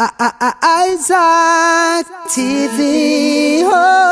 I I I Isaac TV. Oh.